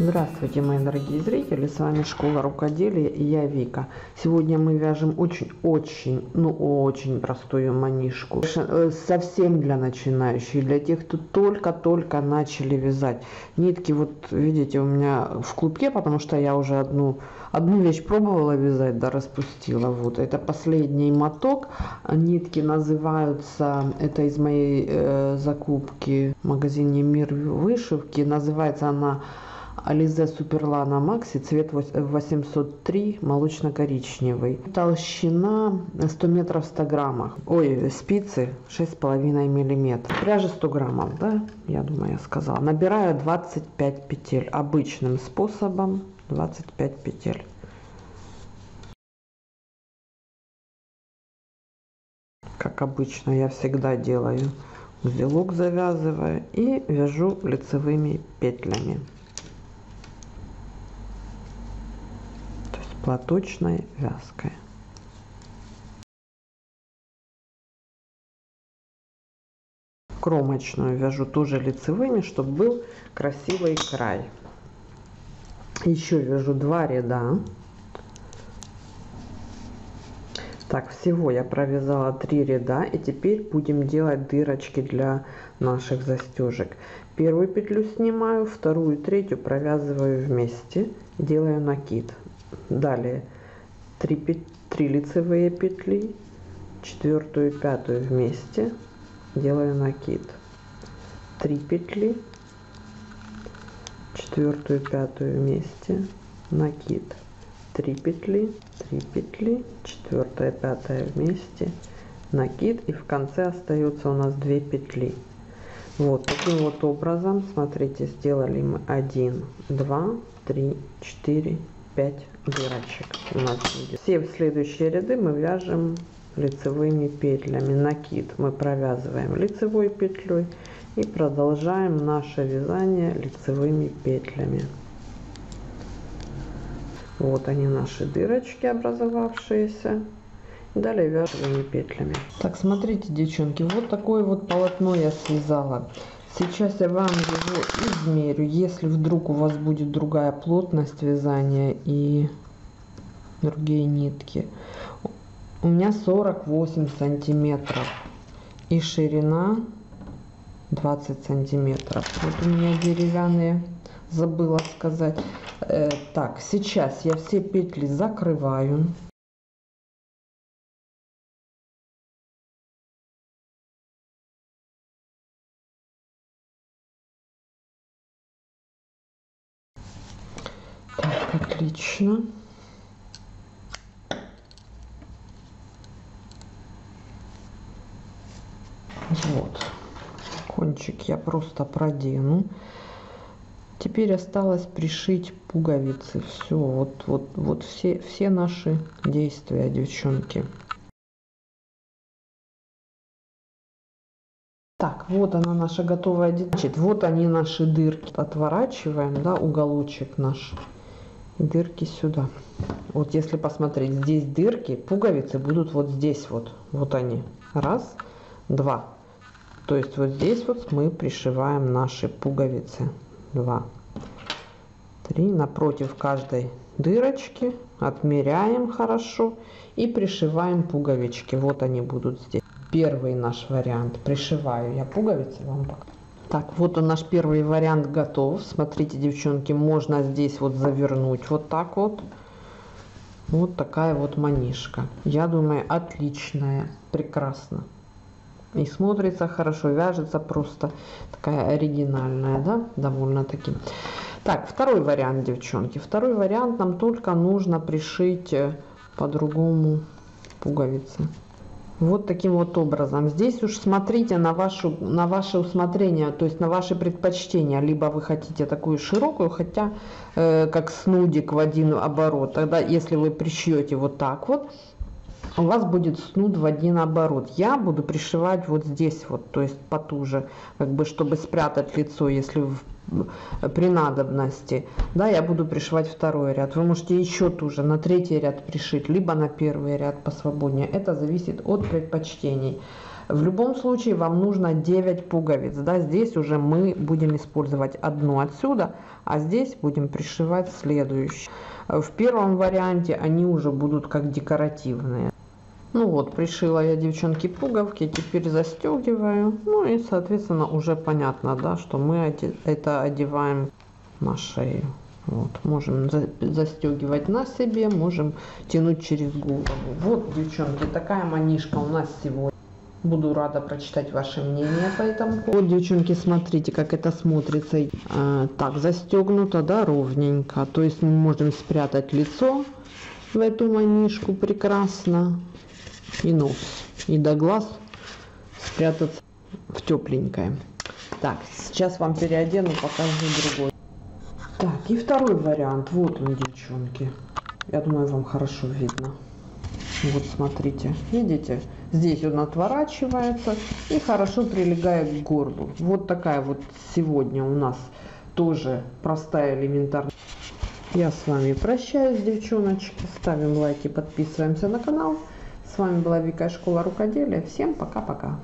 Здравствуйте, мои дорогие зрители, с вами Школа Рукоделия и я Вика. Сегодня мы вяжем очень-очень, ну очень простую манишку. Э, совсем для начинающих, для тех, кто только-только начали вязать. Нитки вот, видите, у меня в клубке, потому что я уже одну, одну вещь пробовала вязать, да, распустила. Вот, это последний моток. Нитки называются, это из моей э, закупки в магазине Мир вышивки, называется она Ализе Суперлана Макси, цвет 803, молочно-коричневый. Толщина 100 метров в 100 граммах. Ой, спицы 6,5 миллиметров. Пряжа 100 граммов, да? Я думаю, я сказала. Набираю 25 петель. Обычным способом 25 петель. Как обычно я всегда делаю узелок завязываю и вяжу лицевыми петлями. Платочной вязкой. Кромочную вяжу тоже лицевыми, чтобы был красивый край. Еще вяжу два ряда. Так, всего я провязала три ряда. И теперь будем делать дырочки для наших застежек. Первую петлю снимаю, вторую, третью провязываю вместе. Делаю накид. Далее 3, 3 лицевые петли, четвертую и пятую вместе делаю накид. 3 петли, четвертую и пятую вместе накид. 3 петли, 3 петли, четвертая, пятая вместе накид и в конце остается у нас 2 петли. Вот таким вот образом, смотрите, сделали мы 1, 2, 3, 4, 5 дырочек у нас будет. Все следующие ряды мы вяжем лицевыми петлями. Накид мы провязываем лицевой петлей и продолжаем наше вязание лицевыми петлями. Вот они наши дырочки образовавшиеся. Далее вяжем петлями. Так, смотрите, девчонки, вот такое вот полотно я связала. Сейчас я вам его измерю. Если вдруг у вас будет другая плотность вязания и другие нитки. У меня 48 сантиметров и ширина 20 сантиметров. Вот у меня деревянные, забыла сказать. Э, так, сейчас я все петли закрываю. Отлично. Вот. Кончик я просто продену. Теперь осталось пришить пуговицы. Все, вот, вот, вот все, все наши действия, девчонки. Так, вот она наша готовая Значит, вот они наши дырки. Отворачиваем, да, уголочек наш дырки сюда. Вот если посмотреть, здесь дырки, пуговицы будут вот здесь вот. Вот они. Раз, два. То есть вот здесь вот мы пришиваем наши пуговицы. Два, три. Напротив каждой дырочки отмеряем хорошо и пришиваем пуговички. Вот они будут здесь. Первый наш вариант. Пришиваю я пуговицы вам покажу. Так, вот он наш первый вариант готов. Смотрите, девчонки, можно здесь вот завернуть вот так вот. Вот такая вот манишка. Я думаю, отличная, прекрасно. И смотрится хорошо, вяжется просто такая оригинальная, да, довольно-таки. Так, второй вариант, девчонки. Второй вариант нам только нужно пришить э, по-другому пуговицы вот таким вот образом. Здесь уж смотрите на вашу на ваше усмотрение то есть на ваши предпочтения. Либо вы хотите такую широкую хотя э, как снудик в один оборот. Тогда если вы пришьете вот так вот у вас будет снуд в один оборот я буду пришивать вот здесь вот то есть потуже как бы чтобы спрятать лицо если при надобности да я буду пришивать второй ряд вы можете еще туже на третий ряд пришить либо на первый ряд посвободнее это зависит от предпочтений В любом случае вам нужно 9 пуговиц. Да, здесь уже мы будем использовать одну отсюда, а здесь будем пришивать следующую. В первом варианте они уже будут как декоративные. Ну вот, пришила я, девчонки, пуговки, теперь застегиваю. Ну и, соответственно, уже понятно, да, что мы это одеваем на шею. Вот, можем за застегивать на себе, можем тянуть через голову. Вот, девчонки, такая манишка у нас сегодня. Буду рада прочитать ваше мнение по этому. Вот, девчонки, смотрите, как это смотрится. А, так, застегнуто, да, ровненько. То есть мы можем спрятать лицо в эту манишку прекрасно и нос, и до глаз спрятаться в тепленькое. Так, сейчас вам переодену, покажу другой. Так, и второй вариант. Вот он, девчонки. Я думаю, вам хорошо видно. Вот смотрите, видите? Здесь он отворачивается и хорошо прилегает к горлу. Вот такая вот сегодня у нас тоже простая элементарная. Я с вами прощаюсь, девчоночки. Ставим лайки, подписываемся на канал. С вами была Вика Школа Рукоделия. Всем пока-пока.